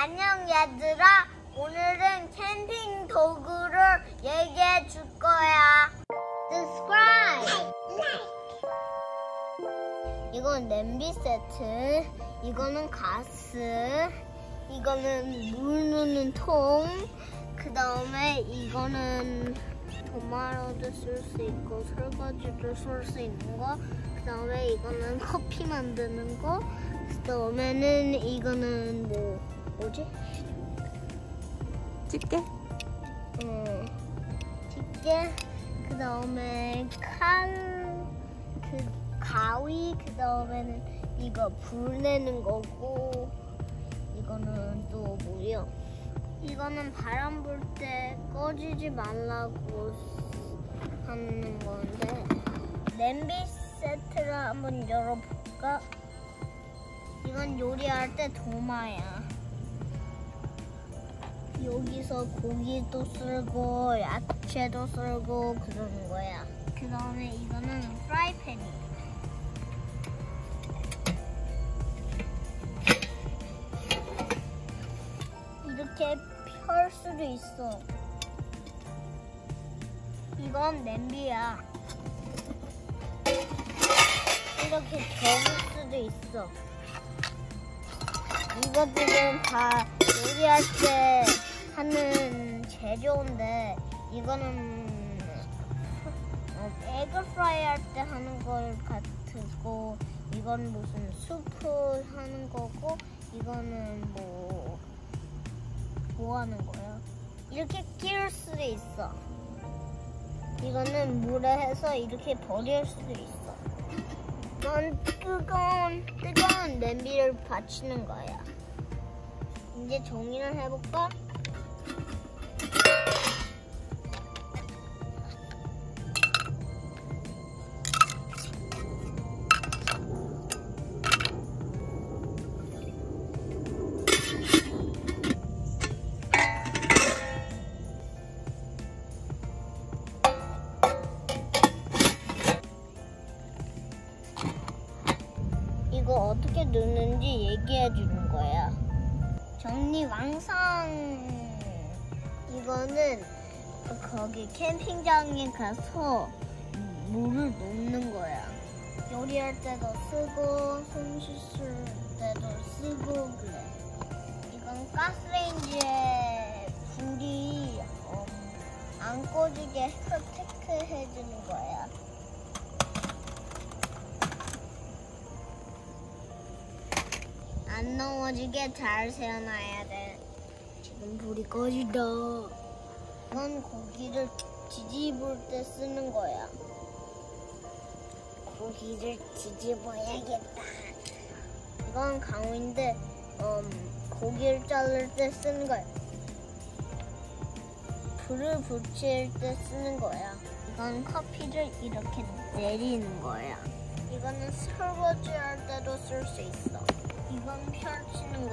안녕 얘들아. 오늘은 캠핑 도구를 얘기해 줄 거야. Subscribe. 이건 냄비 세트. 이거는 가스. 이거는 물 넣는 통. 그 다음에 이거는 도마로도 쓸 수 있고 설거지도 쓸 수 있는 거. 그 다음에 이거는 커피 만드는 거. 그 다음에는 이거는 뭐 뭐지? 집게? 어, 집게. 그 다음에 칼, 그 가위. 그 다음에는 이거 불 내는 거고. 이거는 또 뭐요? 이거는 바람 불 때 꺼지지 말라고 하는 건데 냄비 세트를 한번 열어볼까? 이건 요리할 때 도마야. 여기서 고기도 쓸고 야채도 쓸고 그러는 거야. 그 다음에 이거는 프라이팬이야. 이렇게 펼 수도 있어. 이건 냄비야. 이렇게 접을 수도 있어. 이것들은 다 요리할 때 하는 재료인데 이거는 어, 에그 프라이 할 때 하는 걸 같고 이건 무슨 수프 하는 거고 이거는 뭐 뭐 하는 거야? 이렇게 끼울 수도 있어. 이거는 물에 해서 이렇게 버릴 수도 있어. 넌 뜨거운 뜨거운 냄비를 받치는 거야. 이제 정리를 해볼까? 어떻게 넣는지 얘기해 주는 거야. 정리 완성. 이거는 거기 캠핑장에 가서 물을 넣는 거야. 요리할 때도 쓰고 손 씻을 때도 쓰고 그래. 이건 가스레인지에 불이 음, 안 꺼지게 protect 해주는 거야. 안 넘어지게 잘 세워놔야 돼. 지금 불이 꺼진다. 이건 고기를 뒤집을 때 쓰는 거야. 고기를 뒤집어야겠다. 이건 강우인데 음, 고기를 자를 때 쓰는 거야. 불을 붙일 때 쓰는 거야. 이건 커피를 이렇게 내리는 거야. 이거는 설거지 할 때도 쓸 수 있어. 이건 펼치는